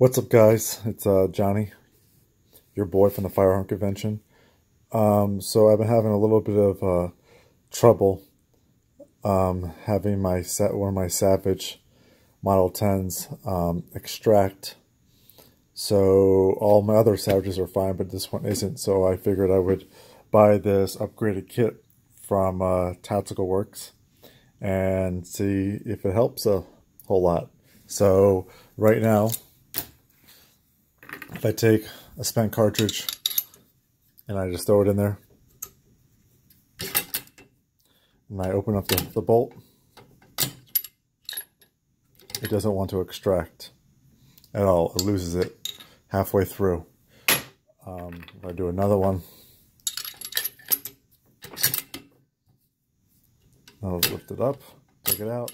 What's up, guys? It's uh, Johnny, your boy from the Firearm Convention. Um, so I've been having a little bit of uh, trouble um, having my set one of my Savage Model 10s um, extract. So all my other Savages are fine, but this one isn't. So I figured I would buy this upgraded kit from uh, Tactical Works and see if it helps a whole lot. So right now if I take a spent cartridge and I just throw it in there and I open up the, the bolt, it doesn't want to extract at all. It loses it halfway through. Um, if I do another one, I'll lift it up, take it out.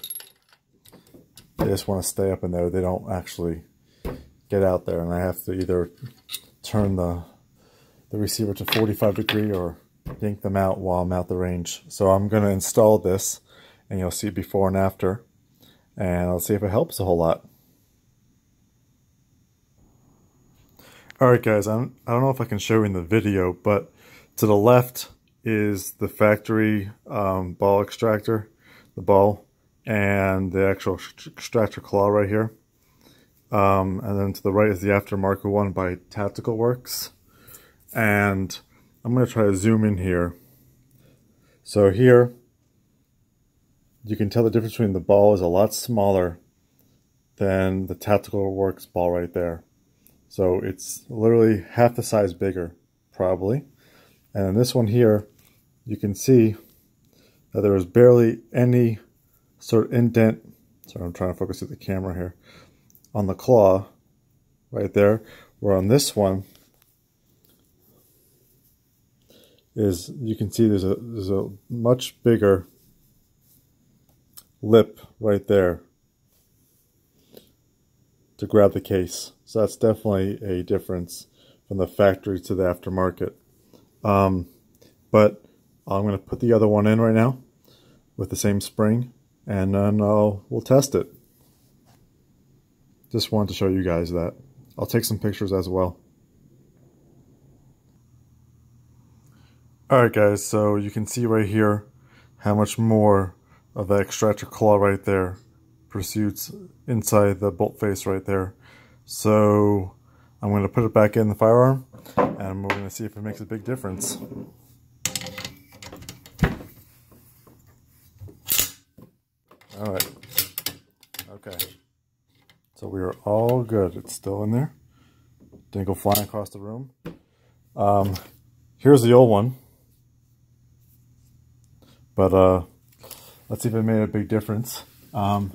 They just want to stay up in there. They don't actually get out there and I have to either turn the the receiver to 45 degree or yank them out while I'm out the range. So I'm going to install this and you'll see before and after and I'll see if it helps a whole lot. Alright guys, I'm, I don't know if I can show you in the video, but to the left is the factory um, ball extractor, the ball, and the actual extractor claw right here. Um, and then to the right is the aftermarket one by Tactical Works. And I'm going to try to zoom in here. So here, you can tell the difference between the ball is a lot smaller than the Tactical Works ball right there. So it's literally half the size bigger, probably. And this one here, you can see that there is barely any sort of indent. Sorry, I'm trying to focus at the camera here on the claw right there, where on this one is you can see there's a there's a much bigger lip right there to grab the case. So that's definitely a difference from the factory to the aftermarket. Um, but I'm going to put the other one in right now with the same spring and then uh, we'll test it. Just wanted to show you guys that. I'll take some pictures as well. Alright guys, so you can see right here how much more of that extractor claw right there pursuits inside the bolt face right there. So I'm going to put it back in the firearm and we're going to see if it makes a big difference. Alright. Okay. So we are all good. It's still in there. Didn't go flying across the room. Um, here's the old one. But uh, let's see if it made a big difference. Um,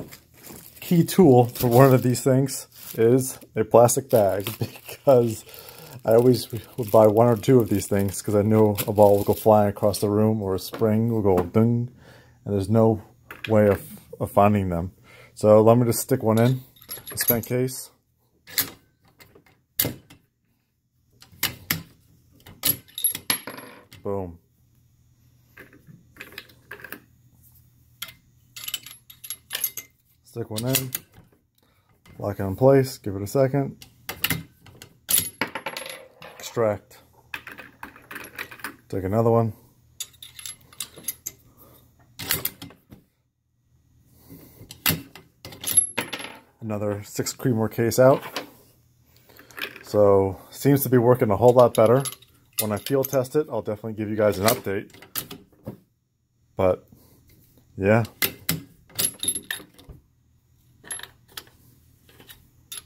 key tool for one of these things is a plastic bag because I always would buy one or two of these things because I knew a ball would go flying across the room or a spring will go ding and there's no way of, of finding them. So let me just stick one in spent case. Boom. Stick one in, lock it in place, give it a second, extract. Take another one. Another six Creedmoor case out. So seems to be working a whole lot better. When I field test it, I'll definitely give you guys an update. But yeah.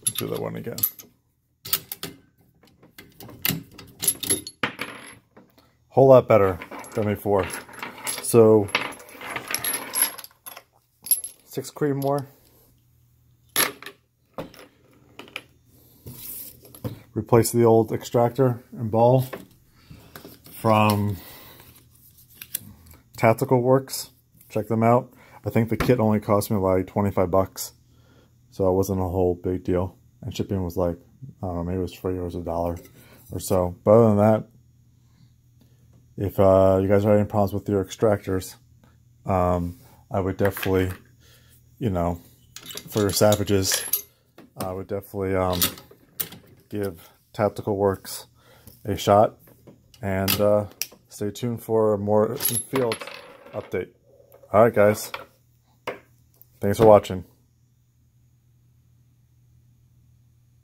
Let's do that one again. Whole lot better than before. So six Creedmoor. Replace the old extractor and ball from Tactical Works. Check them out. I think the kit only cost me like 25 bucks. So it wasn't a whole big deal. And shipping was like, I don't know, maybe it was free or it was a dollar or so. But other than that, if uh, you guys are having problems with your extractors, um, I would definitely, you know, for your savages, I would definitely um, give Tactical Works a shot. And uh, stay tuned for more field update. All right, guys. Thanks for watching.